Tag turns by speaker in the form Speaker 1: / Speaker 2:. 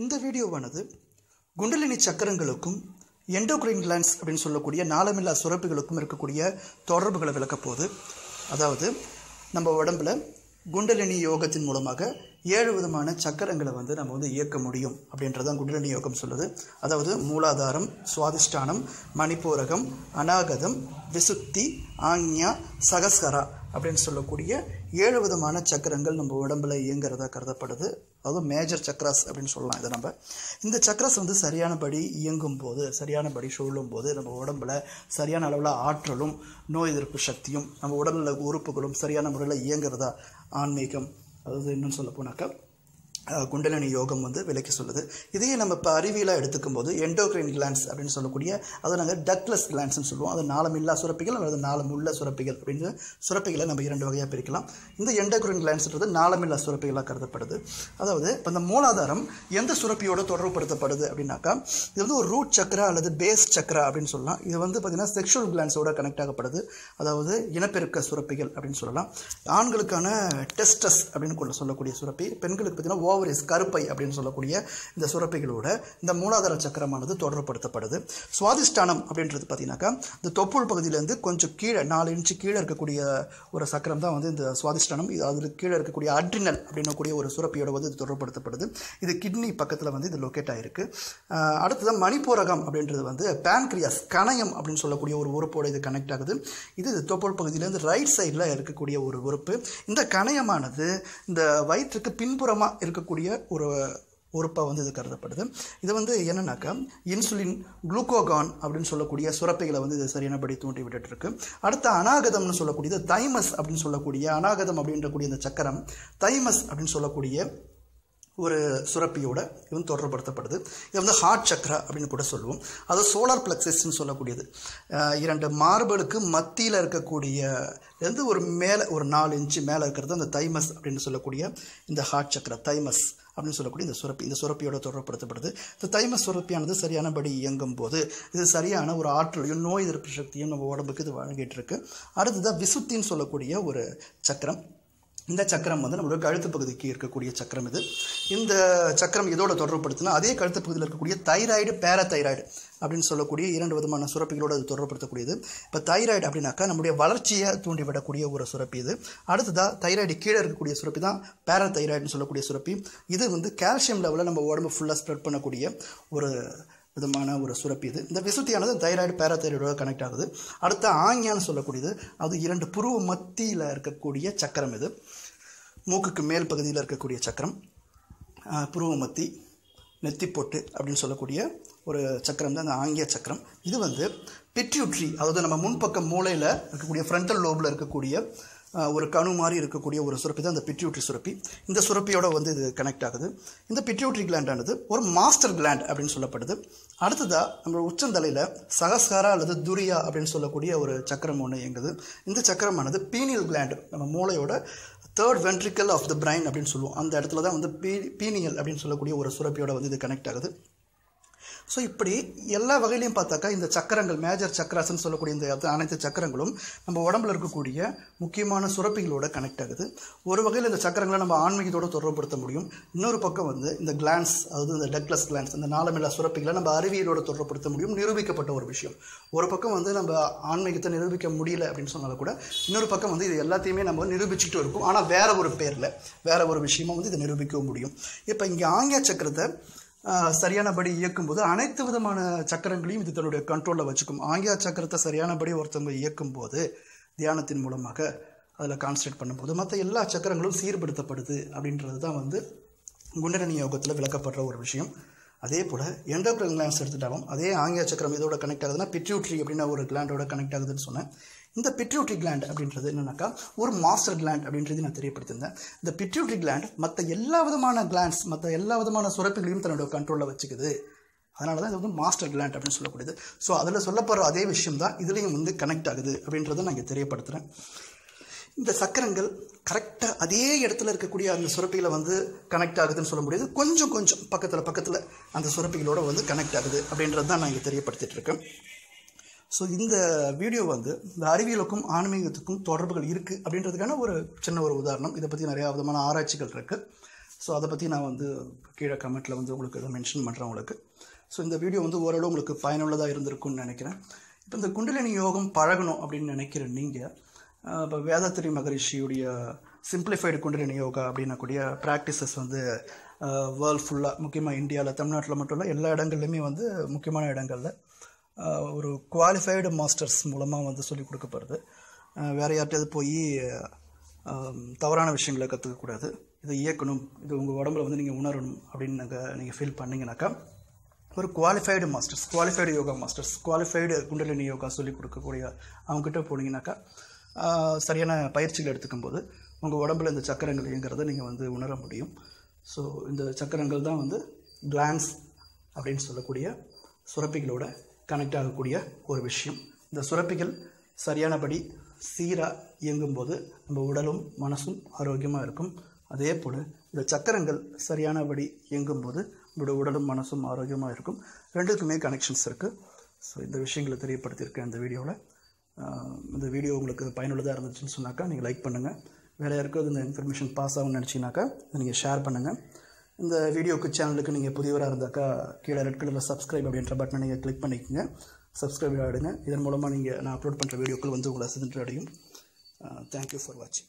Speaker 1: இந்த வீடியோவானது குண்டலினி சக்கரங்களுக்கும் எண்டோக்ரைன் கிளான்ஸ் அப்படின்னு சொல்லக்கூடிய நாளமில்லா சுரப்புகளுக்கும் இருக்கக்கூடிய தொடர்புகளை விளக்கப்போகுது அதாவது நம்ம உடம்பில் குண்டலினி யோகத்தின் மூலமாக ஏழு விதமான சக்கரங்களை வந்து நம்ம வந்து இயக்க முடியும் அப்படின்றதான் குண்டலினி யோகம் சொல்லுது. அதாவது மூலாதாரம் சுவாதிஷ்டானம் மணிப்பூரகம் அநாகதம் விசுத்தி ஆக்ஞா சகஸ்கரா அப்படின்னு சொல்லக்கூடிய ஏழு விதமான சக்கரங்கள் நம்ம உடம்புல இயங்குறதா கருதப்படுது. அதுவும் மேஜர் சக்கராஸ் அப்படின்னு சொல்லலாம் இதை நம்ம. இந்த சக்கராஸ் வந்து சரியானபடி இயங்கும் போது சரியானபடி சுழலும் போது நம்ம உடம்புல சரியான அளவில் ஆற்றலும் நோய் எதிர்ப்பு சக்தியும் நம்ம உடலில் உறுப்புகளும் சரியான முறையில் இயங்குறதா ஆன்மீகம். அதாவது இன்னும் சொல்ல போனாக்கா குண்டலினி யோகம் வந்து விலைக்கு சொல்லுது. இதையே நம்ம இப்போ அறிவியலாக எடுத்துக்கும் போது எண்டோக்ரைன் கிளான்ஸ் அப்படின்னு சொல்லக்கூடிய அதை நாங்கள் டக்லஸ் கிளான்ஸ்னு சொல்லுவோம். அது நாளமில்லா சுரப்பிகள் அல்லது நாளமுள்ள சுரப்பிகள் அப்படின்னு சுரப்பிகளை நம்ம இரண்டு வகையாக பிரிக்கலாம். இந்த எண்டோக்ரைன் கிளான்ஸ்ன்றது நாளமில்லா சுரப்பிகளாக கருதப்படுது. அதாவது இப்போ இந்த மூலாதாரம் எந்த சுரப்பியோட தொடர்புபடுத்தப்படுது அப்படின்னாக்கா இது வந்து ஒரு ரூட் சக்கரா அல்லது பேஸ் சக்கரா அப்படின்னு சொல்லலாம். இது வந்து பார்த்திங்கன்னா செக்ஷுவல் கிளான்ஸோட கனெக்ட் ஆகப்படுது. அதாவது இனப்பெருக்க சுரப்பிகள் அப்படின்னு சொல்லலாம். ஆண்களுக்கான டெஸ்டஸ் அப்படின்னு சொல்லக்கூடிய சுரப்பி பெண்களுக்கு பார்த்தீங்கன்னா ஓவரிஸ் கருப்பை அப்படின்னு சொல்லக்கூடிய இந்த சுரப்பிகளோட இந்த மூலாதார சக்கரமானது தொடர்படுத்தப்படுது சுவாதிஷ்டானம் அப்படின்றது பார்த்தீங்கன்னாக்கா இந்த தொப்புள் பகுதியிலேருந்து கொஞ்சம் கீழே நாலு இன்ச்சு கீழே இருக்கக்கூடிய ஒரு சக்கரம் தான் வந்து இந்த சுவாதிஷ்டானம். இது அதில் கீழே இருக்கக்கூடிய அட்ரினல் அப்படின்னக்கூடிய ஒரு சுரப்பியோட வந்து இது தொடர்புபடுத்தப்படுது. இது கிட்னி பக்கத்தில் வந்து இது லொக்கேட் ஆகிருக்கு அடுத்தது மணிப்பூரகம் அப்படின்றது வந்து பேன்க்ரியாஸ் கணையம் அப்படின்னு சொல்லக்கூடிய ஒரு உறுப்போடு இது கனெக்ட் ஆகுது. இது தொப்புள் பகுதியிலேருந்து ரைட் சைடில் இருக்கக்கூடிய ஒரு உறுப்பு. இந்த கணையமானது இந்த வயிற்றுக்கு பின்புறமாக இருக்கக்கூடிய ஒரு உறுப்பாக வந்து இது கருதப்படுது. இது வந்து என்னன்னாக்கா இன்சுலின் குளுக்கோகான் அப்படின்னு சொல்லக்கூடிய சுரப்பிகளை வந்து இது சரியானபடி தூண்டி விட்டுட்டு இருக்கு அடுத்த அநாகதம்னு சொல்லக்கூடியது தைமஸ் அப்படின்னு சொல்லக்கூடிய அநாகதம் அப்படின்றக்கூடிய இந்த சக்கரம் தைமஸ் அப்படின்னு சொல்லக்கூடிய ஒரு சுரப்பியோட இது வந்து தொடர்புபடுத்தப்படுது. இது வந்து ஹார்ட் சக்ரா அப்படின்னு கூட சொல்லுவோம். அது சோலார் பிளக்ஸஸ்ன்னு சொல்லக்கூடியது. இரண்டு மார்பலுக்கு மத்தியில் இருக்கக்கூடிய இருந்து ஒரு மேலே ஒரு நாலு இன்ச்சு மேலே இருக்கிறது அந்த தைமஸ் அப்படின்னு சொல்லக்கூடிய இந்த ஹார்ட் சக்ரா தைமஸ் அப்படின்னு சொல்லக்கூடிய இந்த சுரப்பி இந்த சுரப்பியோட தொடர்படுத்தப்படுது இந்த தைமஸ் சுரப்பியானது சரியானபடி இயங்கும் போது இது சரியான ஒரு ஆற்றலையும் நோய் எதிர்ப்பு சக்தியும் நம்ம உடம்புக்கு இது வழங்கிட்டு இருக்கு. அடுத்ததாக விசுத்தின்னு சொல்லக்கூடிய ஒரு சக்கரம். இந்த சக்கரம் வந்து நம்மளோட கழுத்து பகுதிக்கு இருக்கக்கூடிய சக்கரம் இது. இந்த சக்கரம் இதோட தொடர்புபடுத்தினா அதே கழுத்து பகுதியில் இருக்கக்கூடிய தைராய்டு பேரதைராய்டு அப்படின்னு சொல்லக்கூடிய இரண்டு விதமான சுரப்பிகளோடு அது தொடர்புபடுத்தக்கூடியது. இப்போ தைராய்டு அப்படின்னாக்கா நம்முடைய வளர்ச்சியை தூண்டிவிடக்கூடிய ஒரு சுரப்பி இது. அடுத்ததாக தைராய்டு கீழே இருக்கக்கூடிய சுரப்பி தான் பேரதைராய்டுன்னு சொல்லக்கூடிய சுரப்பி. இது வந்து கால்சியம் லெவலில் நம்ம உடம்பு ஃபுல்லாக ஸ்ப்ரெட் பண்ணக்கூடிய ஒரு விதமான ஒரு சுரப்பி இது. இந்த விசுத்தியானது தைராய்டு பேராதைராய்டோட கனெக்ட் ஆகுது. அடுத்த ஆங்கியான்னு சொல்லக்கூடியது. அது இரண்டு புருவ மத்தியில் இருக்கக்கூடிய சக்கரம் இது. மூக்குக்கு மேல் பகுதியில் இருக்கக்கூடிய சக்கரம். புருவ மத்தி நெத்திப்பொட்டு அப்படின்னு சொல்லக்கூடிய ஒரு சக்கரம் தான் அந்த ஆங்கிய சக்கரம். இது வந்து பிட்யூட்ரி அதாவது நம்ம முன்பக்கம் மூளையில் இருக்கக்கூடிய ஃப்ரண்டல் லோபில் இருக்கக்கூடிய ஒரு கணு மாதிரி இருக்கக்கூடிய ஒரு சுரப்பி தான் இந்த பிட்யூட்ரி சுரப்பி. இந்த சுரப்பியோட வந்து இது கனெக்ட் ஆகுது. இந்த பிட்யூட்ரி கிளாண்டானது ஒரு மாஸ்டர் கிளாண்ட் அப்படின்னு சொல்லப்படுது. அடுத்ததாக நம்ம உச்சந்தலையில் சகஸ்காரா அல்லது துரியா அப்படின்னு சொல்லக்கூடிய ஒரு சக்கரம் ஒன்று இயங்குது. இந்த சக்கரமானது பீனியல் கிளாண்ட் நம்ம மூளையோட third ventricle of the brain அப்படின்னு சொல்லுவோம். அந்த இடத்துல தான் வந்து பீ பீனியல் அப்படின்னு சொல்லக்கூடிய ஒரு சுரப்பியோட வந்து இது கனெக்ட் ஆகுது. ஸோ இப்படி எல்லா வகையிலையும் பார்த்தாக்கா இந்த சக்கரங்கள் மேஜர் சக்கராஸ்ன்னு சொல்லக்கூடிய இந்த அனைத்து சக்கரங்களும் நம்ம உடம்புல இருக்கக்கூடிய முக்கியமான சுரப்பிகளோட கனெக்ட் ஆகுது. ஒரு வகையில் இந்த சக்கரங்களை நம்ம ஆன்மீகத்தோட தொடர்புபடுத்த முடியும். இன்னொரு பக்கம் வந்து இந்த கிளான்ஸ் அதாவது இந்த டெக்லஸ் கிளான்ஸ் இந்த நாளமில்லா சுரப்பிகளை நம்ம அறிவியலோட தொடர்புபடுத்த முடியும். நிரூபிக்கப்பட்ட ஒரு விஷயம். ஒரு பக்கம் வந்து நம்ம ஆன்மீகத்தை நிரூபிக்க முடியல அப்படின்னு சொன்னாலும் கூட இன்னொரு பக்கம் வந்து இது எல்லாத்தையுமே நம்ம நிரூபிச்சுட்டு இருக்கும். ஆனால் வேற ஒரு பேரில் வேற ஒரு விஷயமா வந்து இதை நிரூபிக்கவும் முடியும். இப்போ இங்கே ஆங்கிய சக்கரத்தை சரியானபடி இயக்கும்போது அனைத்து விதமான சக்கரங்களையும் இது தன்னுடைய கண்ட்ரோலில் வச்சுக்கும். ஆங்கில சக்கரத்தை சரியானபடி ஒருத்தவங்க இயக்கும்போது தியானத்தின் மூலமாக அதில் கான்சன்ட்ரேட் பண்ணும்போது மற்ற எல்லா சக்கரங்களும் சீர்படுத்தப்படுது அப்படின்றது தான் வந்து குண்டரணி யோகத்தில் விளக்கப்படுற ஒரு விஷயம். அதே போல் எண்டோக்ரைன் கிளான்ஸ் எடுத்துட்டாலும் அதே ஆங்கில சக்கரம் இதோட கனெக்ட் ஆகுதுன்னா பிட்யூட்ரி அப்படின்னா ஒரு கிளாண்டோட கனெக்ட் ஆகுதுன்னு சொன்னேன். இந்த பிட்ரியூட்ரி கிளாண்ட் அப்படின்றது என்னன்னாக்கா ஒரு மாஸ்டர் கிளாண்ட் அப்படின்றது நான் தெரியப்படுத்தியிருந்தேன். இந்த பிட்ரியூட்ரி கிளாண்ட் மற்ற எல்லா விதமான கிளாண்ட்ஸ் மற்ற எல்லா விதமான சுரப்புகளையும் தன்னோட கண்ட்ரோலில் வச்சுக்குது. அதனால தான் இது வந்து மாஸ்டர் கிளாண்ட் அப்படின்னு சொல்லக்கூடியது. ஸோ அதில் சொல்லப்படுற அதே விஷயம் தான் இதுலேயும் வந்து கனெக்ட் ஆகுது அப்படின்றத நான் இங்கே தெரியப்படுத்துகிறேன் இந்த சக்கரங்கள் கரெக்டாக அதே இடத்துல இருக்கக்கூடிய அந்த சுரப்பிகளை வந்து கனெக்ட் ஆகுதுன்னு சொல்ல முடியாது. கொஞ்சம் கொஞ்சம் பக்கத்தில் பக்கத்தில் அந்த சுரப்பிகளோடு வந்து கனெக்ட் ஆகுது அப்படின்றது தான் நான் இங்கே தெரியப்படுத்திகிட்டு இருக்கேன். ஸோ இந்த வீடியோ வந்து இந்த அறிவியலுக்கும் ஆன்மீகத்துக்கும் தொடர்புகள் இருக்குது அப்படின்றதுக்கான ஒரு சின்ன ஒரு உதாரணம். இதை பற்றி நிறையா விதமான ஆராய்ச்சிகள் இருக்குது ஸோ அதை பற்றி நான் வந்து கீழே கமெண்ட்டில் வந்து உங்களுக்கு இதை மென்ஷன் பண்ணுறேன் உங்களுக்கு. ஸோ இந்த வீடியோ வந்து ஓரளவு உங்களுக்கு பயனுள்ளதாக இருந்திருக்கும்னு நினைக்கிறேன். இப்போ இந்த குண்டலினி யோகம் பழகணும் அப்படின்னு நினைக்கிற நீங்கள் இப்போ வேதாத்திரி மகரிஷியுடைய சிம்பிளிஃபைடு குண்டலினி யோகா அப்படின்னக்கூடிய ப்ராக்டிசஸ் வந்து வேர்ல்ட் ஃபுல்லாக முக்கியமாக இந்தியாவில் தமிழ்நாட்டில் மட்டும் இல்லை எல்லா இடங்கள்லையுமே வந்து முக்கியமான இடங்களில் ஒரு குவாலிஃபைடு மாஸ்டர்ஸ் மூலமாக வந்து சொல்லிக் கொடுக்கப்படுது. வேறு யார்கிட்டயாவது போய் தவறான விஷயங்களை கற்றுக்கக்கூடாது இதை இயக்கணும். இது உங்கள் உடம்புல வந்து நீங்கள் உணரணும் அப்படின்னு நாங்கள் நீங்கள் ஃபீல் பண்ணீங்கன்னாக்கா ஒரு qualified masters qualified yoga masters qualified kundalini yoga சொல்லிக் கொடுக்கக்கூடிய அவங்ககிட்ட போனீங்கன்னாக்கா சரியான பயிற்சிகள் எடுத்துக்கும் போது உங்கள் உடம்புல இந்த சக்கரங்கள் இயங்கிறத நீங்கள் வந்து உணர முடியும். ஸோ இந்த சக்கரங்கள் தான் வந்து கிளான்ஸ் அப்படின்னு சொல்லக்கூடிய சுரப்பிகளோட கனெக்ட் ஆகக்கூடிய ஒரு விஷயம். இந்த சுரப்பிகள் சரியானபடி சீராக இயங்கும்போது நம்ம உடலும் மனசும் ஆரோக்கியமாக இருக்கும். அதே போல் இந்த சக்கரங்கள் சரியானபடி இயங்கும்போது நம்மளோட உடலும் மனசும் ஆரோக்கியமாக இருக்கும். ரெண்டுக்குமே கனெக்ஷன்ஸ் இருக்குது ஸோ இந்த விஷயங்களை தெரியப்படுத்தியிருக்கேன் இந்த வீடியோவில். இந்த வீடியோ உங்களுக்கு பயனுள்ளதாக இருந்துச்சுன்னு சொன்னாக்கா நீங்கள் லைக் பண்ணுங்கள் வேறு யாருக்கும் இந்த இன்ஃபர்மேஷன் பாஸ் ஆகும்னு நினச்சிங்கனாக்கா நீங்கள் ஷேர் பண்ணுங்கள் இந்த வீடியோக்கு சேனலுக்கு நீங்கள் புதியவராக இருந்தாக்கா கீழே ரெட் கலரில் சப்ஸ்கிரைப் அப்படின்ற பட்டனை நீங்கள் கிளிக் பண்ணிக்கோங்க. சப்ஸ்கிரைப் ஆகிடுங்க இதன் மூலமாக நீங்கள் நான் அப்லோட் பண்ணுற வீடியோக்கள் வந்து உங்களை சென்று அடையும். தேங்க்யூ ஃபார் வாட்சிங்